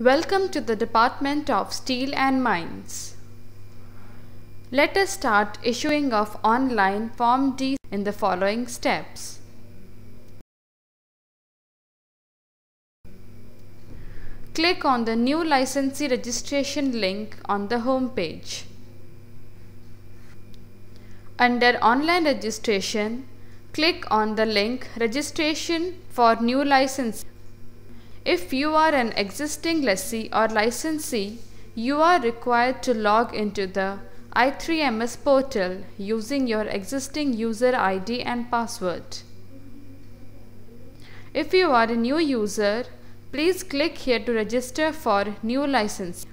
Welcome to the Department of Steel and Mines. Let us start issuing of online Form D in the following steps. Click on the new licensee registration link on the home page. Under online registration, click on the link registration for new license. If you are an existing lessee or licensee, you are required to log into the i3ms portal using your existing user ID and password. If you are a new user, please click here to register for new license.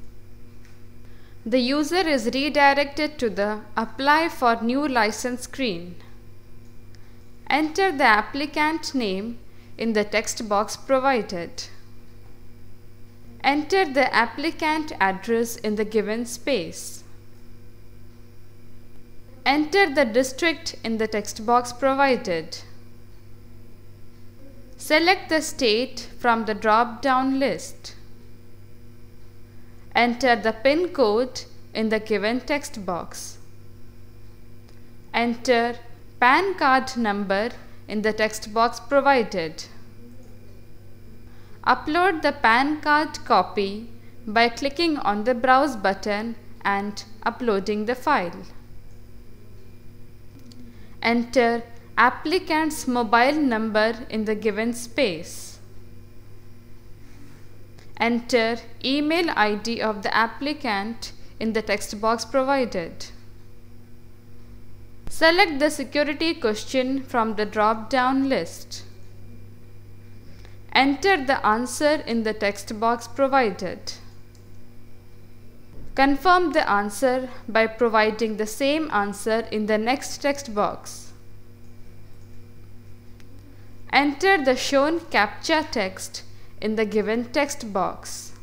The user is redirected to the Apply for New License screen. Enter the applicant name in the text box provided. Enter the applicant address in the given space. Enter the district in the text box provided. Select the state from the drop-down list. Enter the PIN code in the given text box. Enter PAN card number in the text box provided. Upload the PAN card copy by clicking on the Browse button and uploading the file. Enter applicant's mobile number in the given space. Enter email ID of the applicant in the text box provided. Select the security question from the drop-down list. Enter the answer in the text box provided. Confirm the answer by providing the same answer in the next text box. Enter the shown CAPTCHA text in the given text box.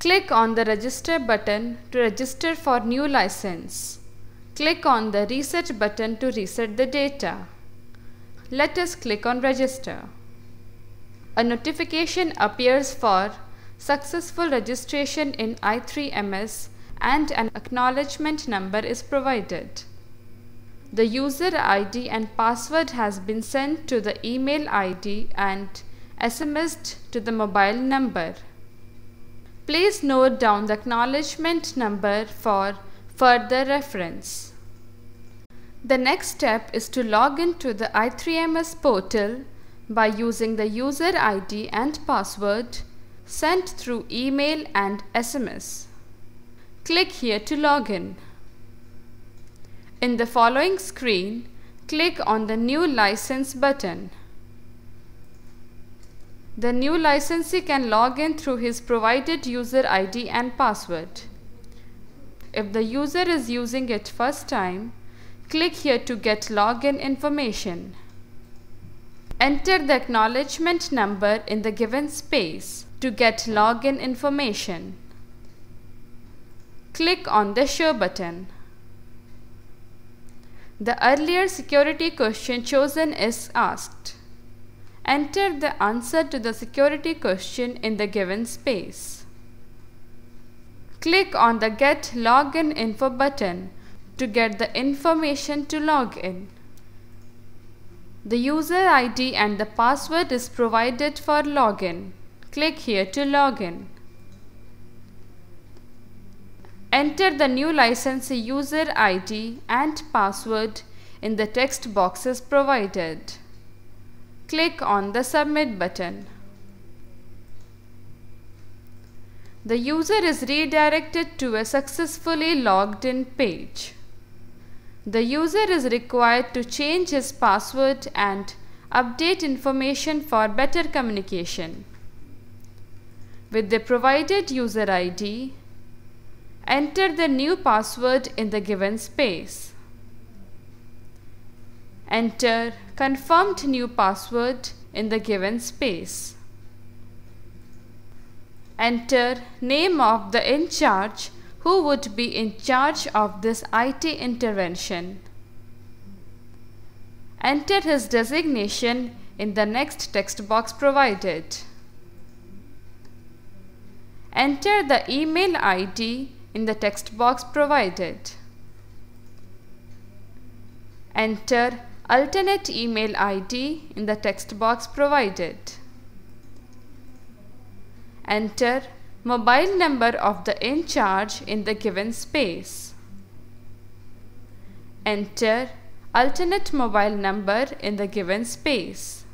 Click on the Register button to register for new license. Click on the Reset button to reset the data. Let us click on Register. A notification appears for successful registration in i3ms and an acknowledgement number is provided. The user ID and password has been sent to the email ID and SMSed to the mobile number. Please note down the acknowledgement number for further reference. The next step is to log into the i3ms portal by using the user ID and password sent through email and SMS. Click here to log in. In the following screen, click on the New License button. The new licensee can log in through his provided user ID and password. If the user is using it first time, click here to get login information. Enter the acknowledgement number in the given space to get login information. Click on the Show button. The earlier security question chosen is asked. Enter the answer to the security question in the given space. Click on the Get Login Info button to get the information to log in. The user ID and the password is provided for login. Click here to login. Enter the new licensee user ID and password in the text boxes provided. Click on the Submit button. The user is redirected to a successfully logged in page. The user is required to change his password and update information for better communication. With the provided user ID, enter the new password in the given space. Enter confirmed new password in the given space. Enter name of the in charge who would be in charge of this IT intervention. Enter his designation in the next text box provided. enter the email ID in the text box provided. Enter alternate email ID in the text box provided. Enter mobile number of the in charge in the given space. Enter alternate mobile number in the given space.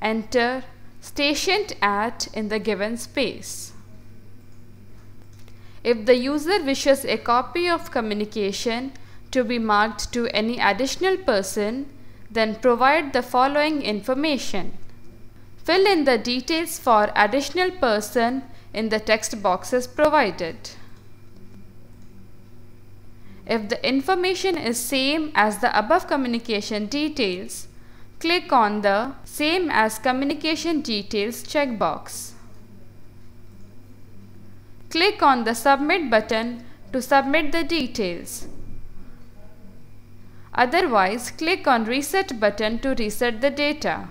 Enter stationed at in the given space. If the user wishes a copy of communication to be marked to any additional person, then provide the following information. Fill in the details for additional person in the text boxes provided. If the information is same as the above communication details, click on the Same as Communication Details checkbox. Click on the Submit button to submit the details. Otherwise, click on Reset button to reset the data.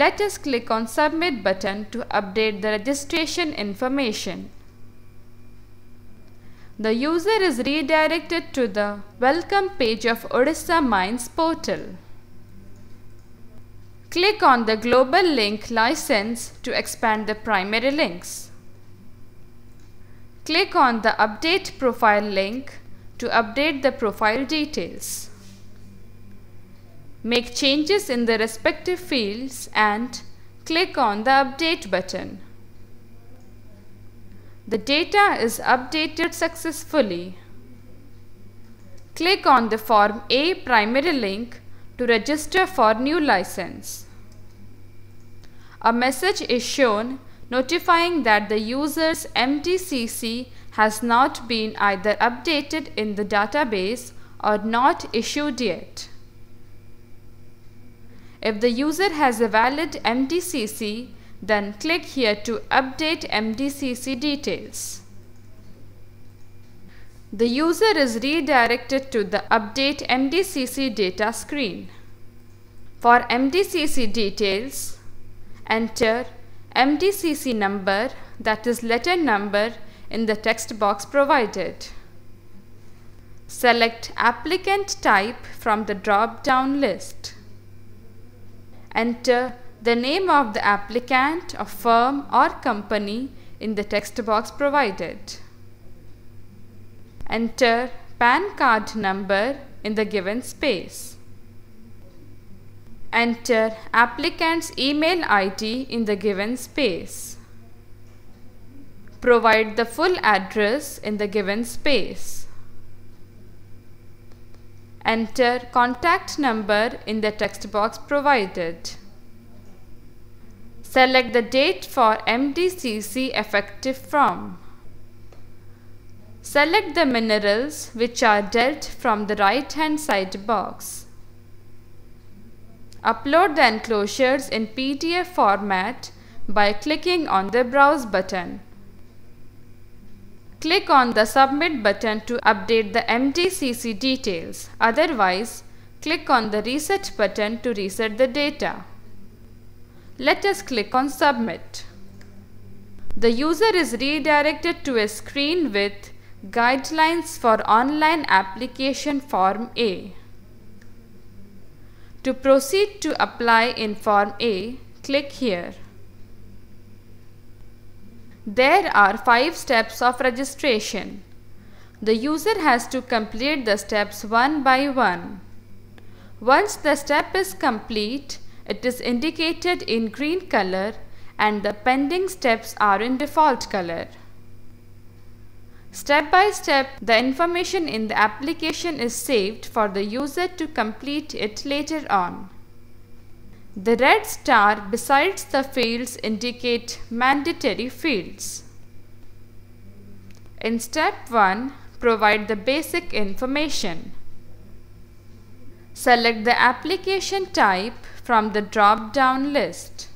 Let us click on Submit button to update the registration information. The user is redirected to the welcome page of Odisha Mines portal. Click on the global link license to expand the primary links. Click on the update profile link to update the profile details. Make changes in the respective fields and click on the update button. The data is updated successfully. Click on the Form A primary link to register for new license. A message is shown notifying that the user's MDCC has not been either updated in the database or not issued yet. If the user has a valid MDCC, then click here to update MDCC details. The user is redirected to the Update MDCC data screen. For MDCC details, enter MDCC number that is letter number in the text box provided. Select applicant type from the drop down list. Enter the name of the applicant or firm or company in the text box provided. Enter PAN card number in the given space. Enter applicant's email ID in the given space. Provide the full address in the given space. Enter contact number in the text box provided. Select the date for MDCC effective from. Select the minerals which are dealt from the right hand side box. Upload the enclosures in PDF format by clicking on the Browse button. Click on the Submit button to update the MDCC details. Otherwise, click on the Reset button to reset the data. Let us click on Submit. The user is redirected to a screen with Guidelines for Online Application Form A. To proceed to apply in Form A, click here. There are 5 steps of registration. The user has to complete the steps one by one. Once the step is complete, it is indicated in green color and the pending steps are in default color. Step by step, the information in the application is saved for the user to complete it later on. The red star besides the fields indicate mandatory fields. In step 1, provide the basic information. Select the application type from the drop-down list.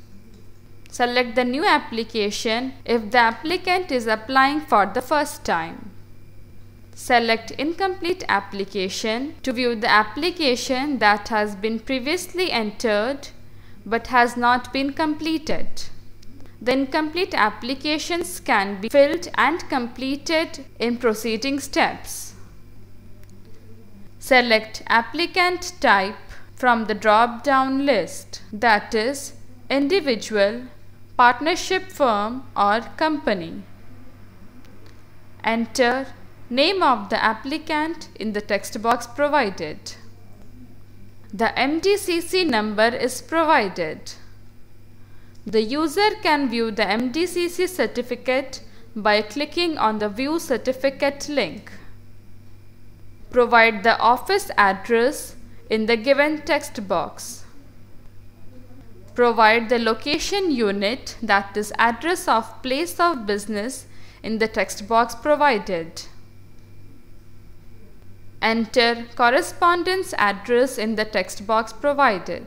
Select the new application if the applicant is applying for the first time. Select Incomplete Application to view the application that has been previously entered but has not been completed. the incomplete applications can be filled and completed in proceeding steps. Select applicant type from the drop-down list that is individual, partnership firm or company. Enter name of the applicant in the text box provided. The MDCC number is provided. The user can view the MDCC certificate by clicking on the View Certificate link. Provide the office address in the given text box. Provide the location unit that is address of place of business in the text box provided. Enter correspondence address in the text box provided.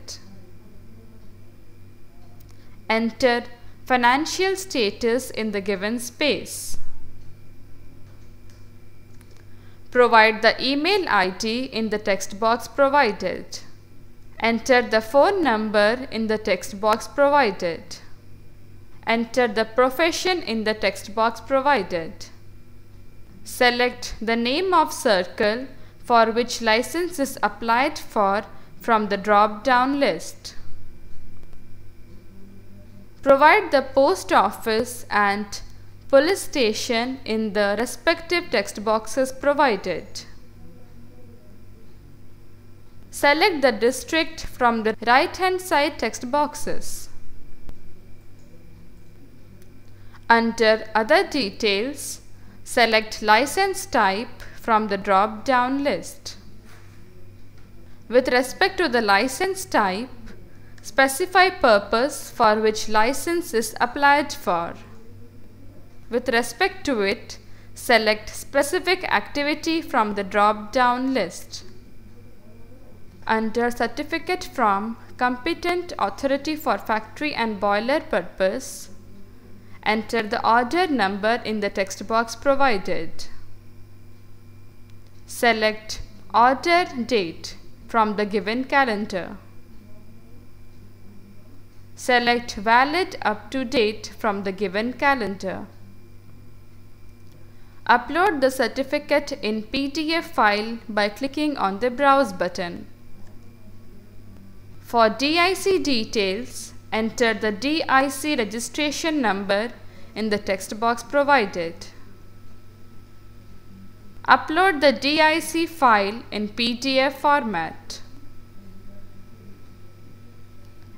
Enter financial status in the given space. Provide the email ID in the text box provided. Enter the phone number in the text box provided. Enter the profession in the text box provided. Select the name of circle for which license is applied for from the drop-down list. Provide the post office and police station in the respective text boxes provided. Select the district from the right hand side text boxes. Under Other Details, select License Type from the drop down list. With respect to the license type, Specify purpose for which license is applied for. With respect to it, select specific activity from the drop-down list. Under Certificate from Competent Authority for Factory and Boiler Purpose, enter the order number in the text box provided. Select Order Date from the given calendar. Select Valid up to date from the given calendar. Upload the certificate in PDF file by clicking on the Browse button. For DIC details, enter the DIC registration number in the text box provided. Upload the DIC file in PDF format.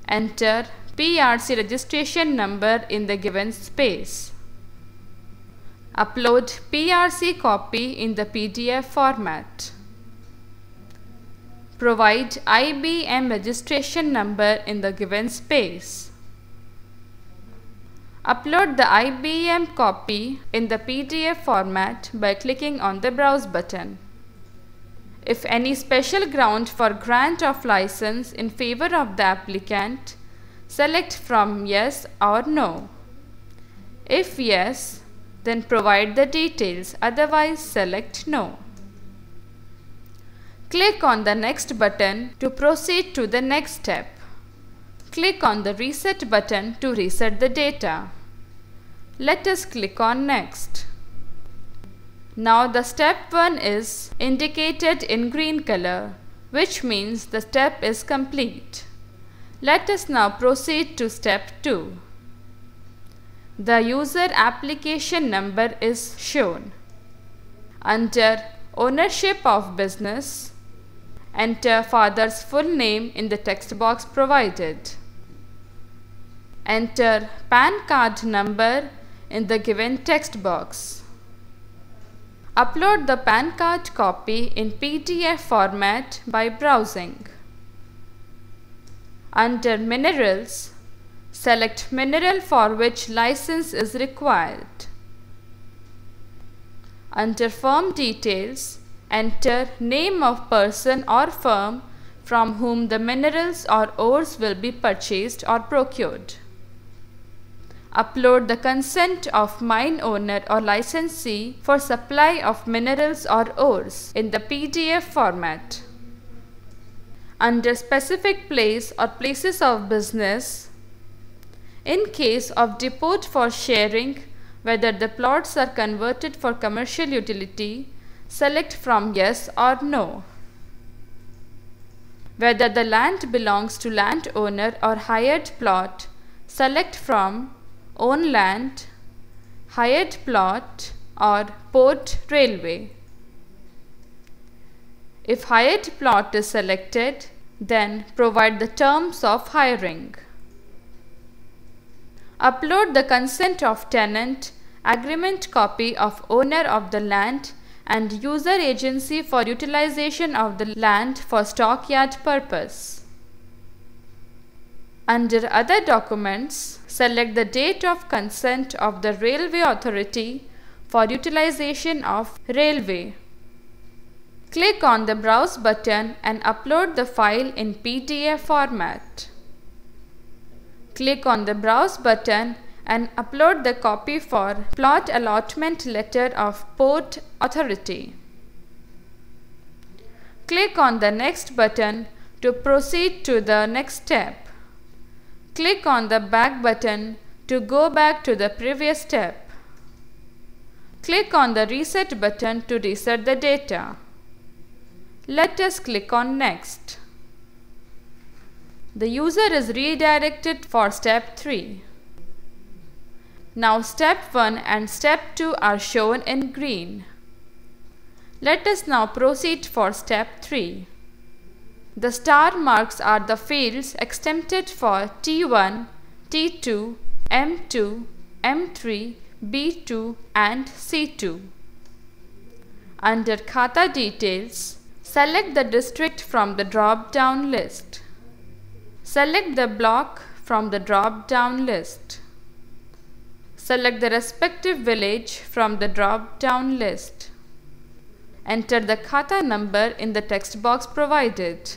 Enter PRC registration number in the given space. Upload PRC copy in the PDF format. Provide IBM registration number in the given space. Upload the IBM copy in the PDF format by clicking on the Browse button. If any special ground for grant of license in favor of the applicant Select from yes or no. If yes, then provide the details, otherwise select no. Click on the next button to proceed to the next step. Click on the reset button to reset the data. Let us click on next. Now the step 1 is indicated in green color, which means the step is complete. Let us now proceed to step 2. The user application number is shown. Under ownership of business, enter father's full name in the text box provided. Enter PAN card number in the given text box. Upload the PAN card copy in PDF format by browsing. Under Minerals, select mineral for which license is required. Under Firm Details, enter name of person or firm from whom the minerals or ores will be purchased or procured. Upload the consent of mine owner or licensee for supply of minerals or ores in the PDF format under specific place or places of business, In case of depot for sharing, whether the plots are converted for commercial utility, select from yes or no. Whether the land belongs to landowner or hired plot, select from own land, hired plot or port railway. If hired plot is selected, then provide the terms of hiring. Upload the consent of tenant, agreement copy of owner of the land and user agency for utilization of the land for stockyard purpose. Under other documents, select the date of consent of the Railway Authority for utilization of railway. Click on the Browse button and upload the file in PDF format. Click on the Browse button and upload the copy for Plot Allotment Letter of Port Authority. Click on the Next button to proceed to the next step. Click on the Back button to go back to the previous step. Click on the Reset button to reset the data. Let us click on Next. The user is redirected for step 3. Now step 1 and step 2 are shown in green. Let us now proceed for step 3. The star marks are the fields exempted for T1, T2, M2, M3, B2 and C2. Under Khata details, Select the district from the drop-down list. Select the block from the drop-down list. Select the respective village from the drop-down list. Enter the Khata number in the text box provided.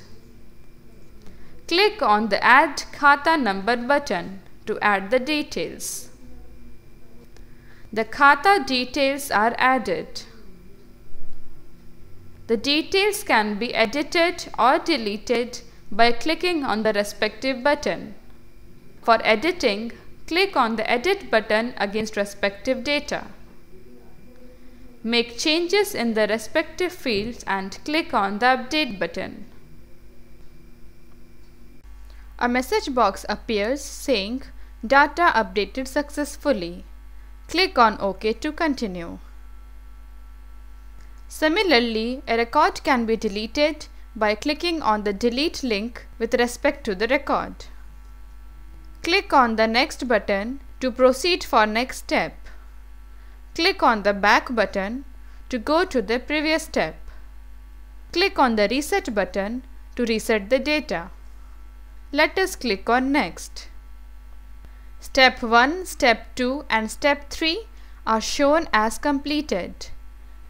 Click on the Add Khata Number button to add the details. The Khata details are added. The details can be edited or deleted by clicking on the respective button. For editing, click on the Edit button against respective data. Make changes in the respective fields and click on the Update button. A message box appears saying Data updated successfully. Click on OK to continue. Similarly, a record can be deleted by clicking on the delete link with respect to the record. Click on the next button to proceed for next step. Click on the back button to go to the previous step. Click on the reset button to reset the data. Let us click on next. Step 1, Step 2 and Step 3 are shown as completed.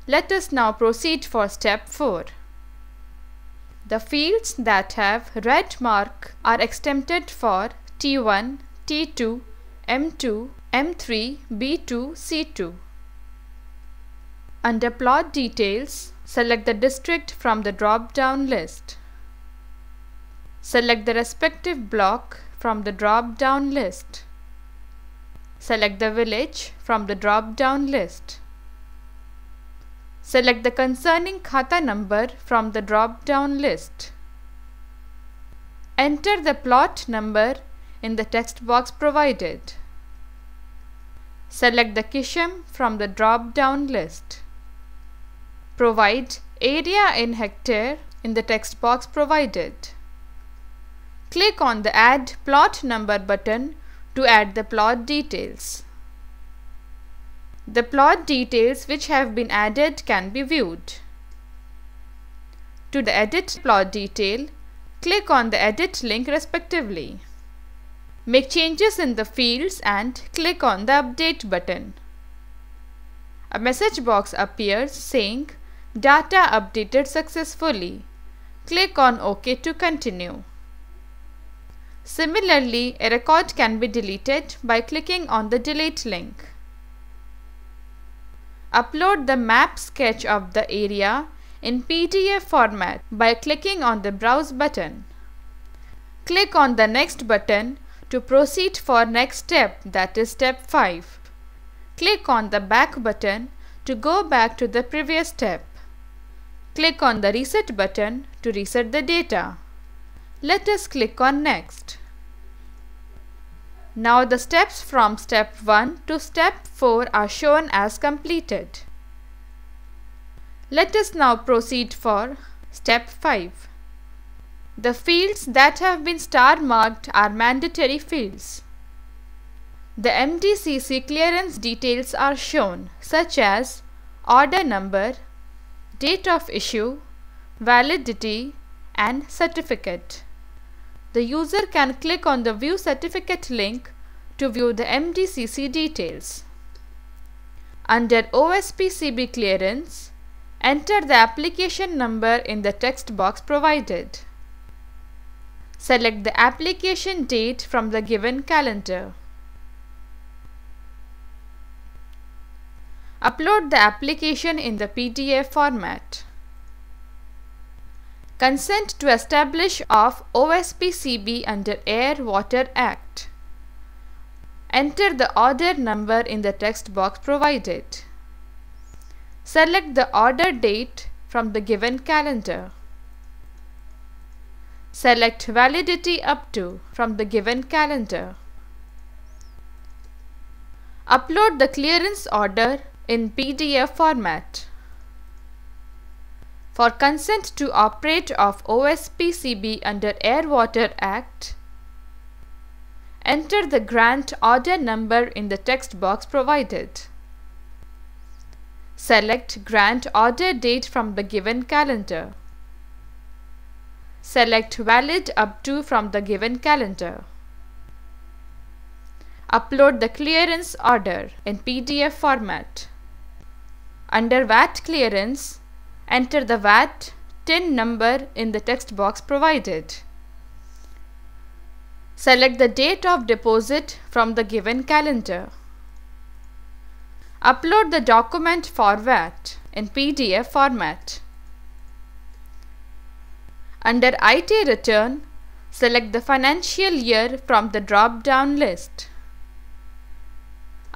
Let us now proceed for step 4. The fields that have red mark are exempted for T1, T2, M2, M3, B2, C2. Under plot details, select the district from the drop-down list. Select the respective block from the drop-down list. Select the village from the drop-down list. Select the concerning Khata number from the drop-down list. Enter the plot number in the text box provided. Select the Kisham from the drop-down list. Provide area in hectare in the text box provided. Click on the Add Plot Number button to add the plot details. The plot details which have been added can be viewed. To the Edit plot detail, click on the Edit link respectively. Make changes in the fields and click on the Update button. A message box appears saying Data updated successfully. Click on OK to continue. Similarly, a record can be deleted by clicking on the Delete link. Upload the map sketch of the area in PDF format by clicking on the Browse button. Click on the Next button to proceed for next step that is step 5. Click on the back button to go back to the previous step. Click on the reset button to reset the data. Let us click on next. Now the steps from step 1 to step 4 are shown as completed. Let us now proceed for step 5. The fields that have been star marked are mandatory fields. The MDCC clearance details are shown such as order number, date of issue, validity and certificate. The user can click on the view certificate link to view the MDCC details. Under OSPCB clearance, enter the application number in the text box provided. Select the application date from the given calendar. Upload the application in the PDF format. Consent to establish of OSPCB under Air Water Act. Enter the order number in the text box provided. Select the order date from the given calendar. Select validity up to from the given calendar. Upload the clearance order in PDF format. For consent to operate of OSPCB under Air Water Act, enter the grant order number in the text box provided. Select grant order date from the given calendar. Select valid up to from the given calendar. Upload the clearance order in PDF format. Under VAT clearance, enter the VAT TIN number in the text box provided. Select the date of deposit from the given calendar. Upload the document for VAT in PDF format. Under IT return, select the financial year from the drop-down list.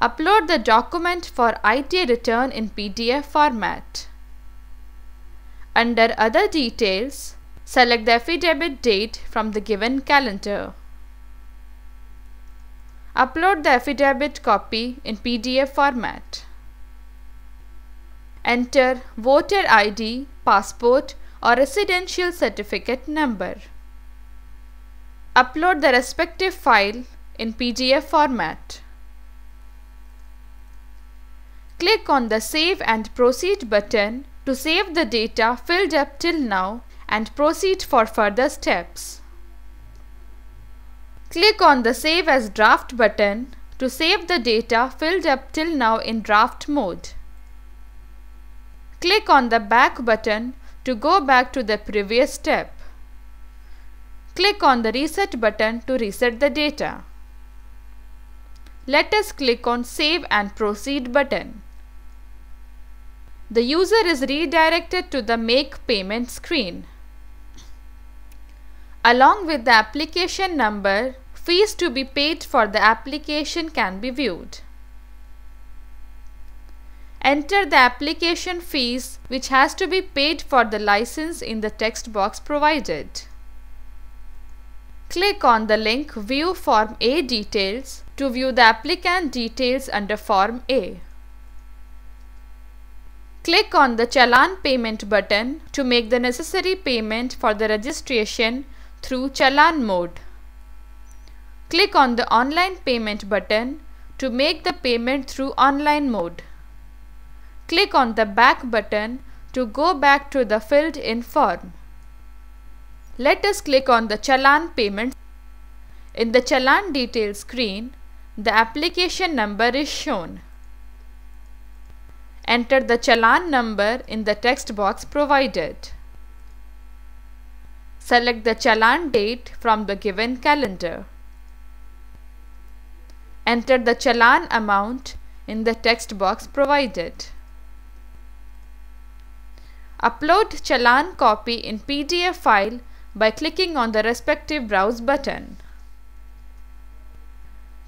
Upload the document for IT return in PDF format. Under Other Details, select the affidavit date from the given calendar. Upload the affidavit copy in PDF format. Enter voter ID, passport or residential certificate number. Upload the respective file in PDF format. Click on the Save and Proceed button to save the data filled up till now and proceed for further steps. Click on the Save as Draft button to save the data filled up till now in draft mode. Click on the Back button to go back to the previous step. Click on the Reset button to reset the data. Let us click on Save and Proceed button. The user is redirected to the Make Payment screen. Along with the application number, fees to be paid for the application can be viewed. Enter the application fees which has to be paid for the license in the text box provided. Click on the link View Form A details to view the applicant details under Form A. Click on the Challan Payment button to make the necessary payment for the registration through Challan mode. Click on the Online Payment button to make the payment through online mode. Click on the Back button to go back to the filled in form. Let us click on the Challan payment. In the Challan details screen, the application number is shown. Enter the Challan number in the text box provided. Select the Challan date from the given calendar. Enter the Challan amount in the text box provided. Upload Challan copy in PDF file by clicking on the respective Browse button.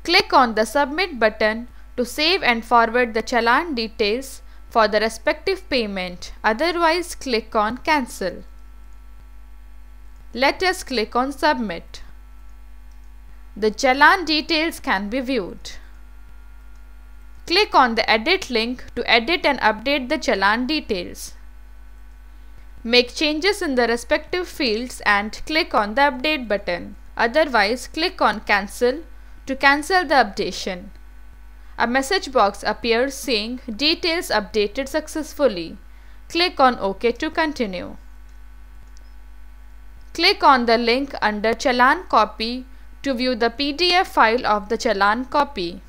Click on the Submit button to save and forward the challan details for the respective payment. Otherwise, click on Cancel. Let us click on Submit. The challan details can be viewed. Click on the Edit link to edit and update the challan details. Make changes in the respective fields and click on the Update button. Otherwise, click on Cancel to cancel the updation. A message box appears saying Details updated successfully. Click on OK to continue. Click on the link under Challan Copy to view the PDF file of the Challan copy.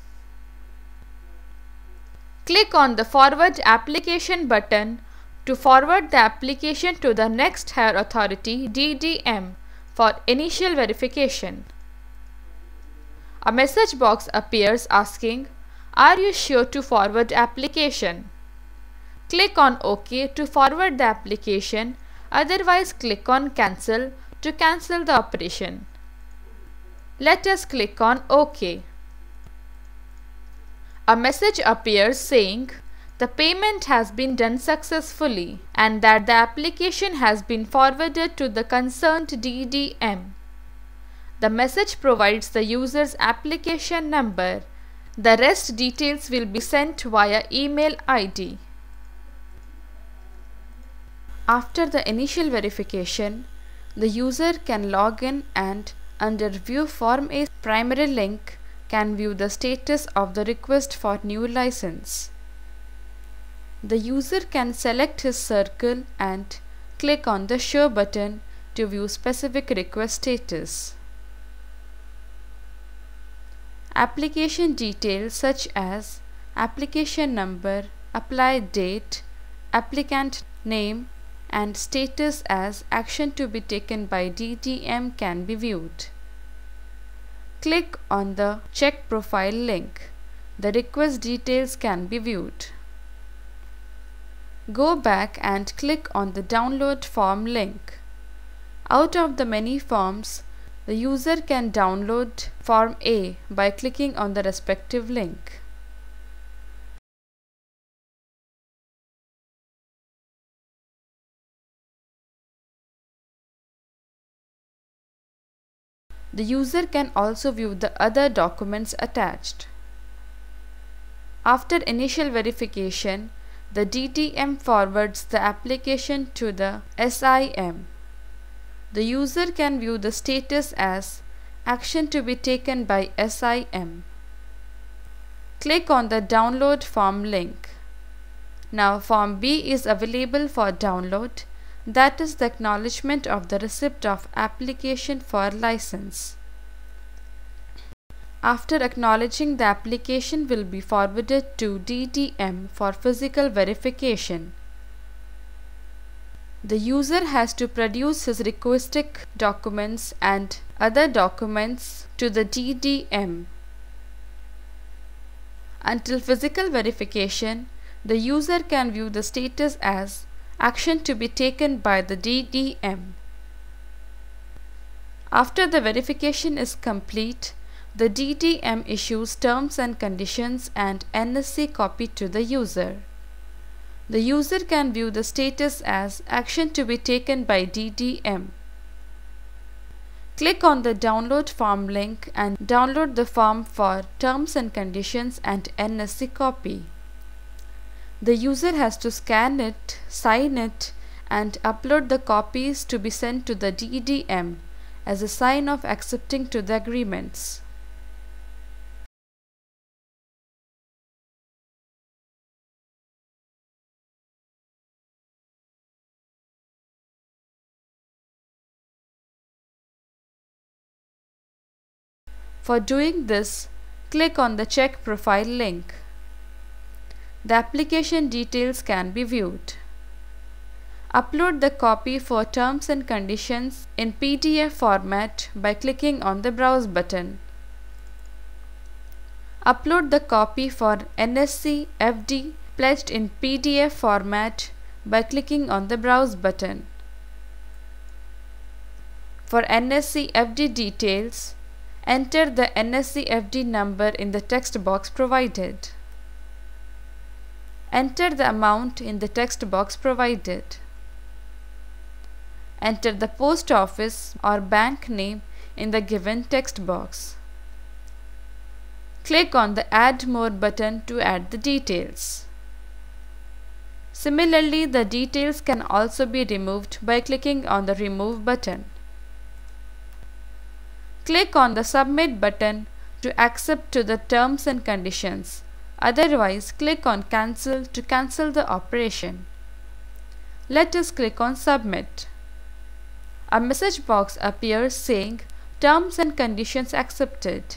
Click on the Forward Application button to forward the application to the next higher authority DDM for initial verification. A message box appears asking, Are you sure to forward application? Click on OK to forward the application, otherwise click on Cancel to cancel the operation. Let us click on OK. A message appears saying the payment has been done successfully and that the application has been forwarded to the concerned DDM. The message provides the user's application number. The rest details will be sent via email ID. After the initial verification, the user can log in and under View Form A primary link can view the status of the request for new license. The user can select his circle and click on the Show button to view specific request status. Application details such as application number, apply date, applicant name and status as action to be taken by DDM can be viewed. Click on the Check Profile link. The request details can be viewed. Go back and click on the download form link. Out of the many forms, the user can download form A by clicking on the respective link. The user can also view the other documents attached. After initial verification, the DDM forwards the application to the SIM. The user can view the status as action to be taken by SIM. Click on the download form link. Now form B is available for download that is the acknowledgement of the receipt of application for license. After acknowledging the application will be forwarded to DDM for physical verification. The user has to produce his requested documents and other documents to the DDM. Until physical verification, the user can view the status as action to be taken by the DDM. After the verification is complete, the DDM issues terms and conditions and NSC copy to the user. The user can view the status as action to be taken by DDM. Click on the download form link and download the form for terms and conditions and NSC copy. The user has to scan it, sign it and upload the copies to be sent to the DDM as a sign of accepting to the agreements. For doing this, click on the check profile link. The application details can be viewed. Upload the copy for terms and conditions in PDF format by clicking on the Browse button. Upload the copy for NSC FD pledged in PDF format by clicking on the Browse button. For NSC FD details, Enter the NSC-FD number in the text box provided. Enter the amount in the text box provided. Enter the post office or bank name in the given text box. Click on the Add More button to add the details. Similarly, the details can also be removed by clicking on the Remove button. Click on the Submit button to accept to the terms and conditions. Otherwise, click on Cancel to cancel the operation. Let us click on Submit. A message box appears saying Terms and Conditions Accepted.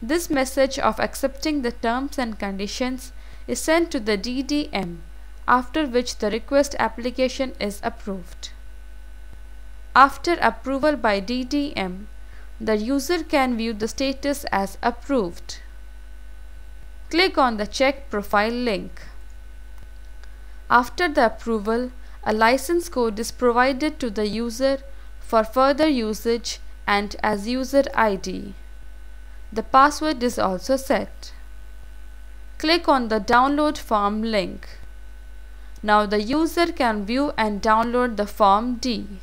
This message of accepting the terms and conditions is sent to the DDM, after which the request application is approved. After approval by DDM, the user can view the status as approved. Click on the Check Profile link. After the approval, a license code is provided to the user for further usage and as user ID. The password is also set. Click on the Download Form link. Now the user can view and download the Form D.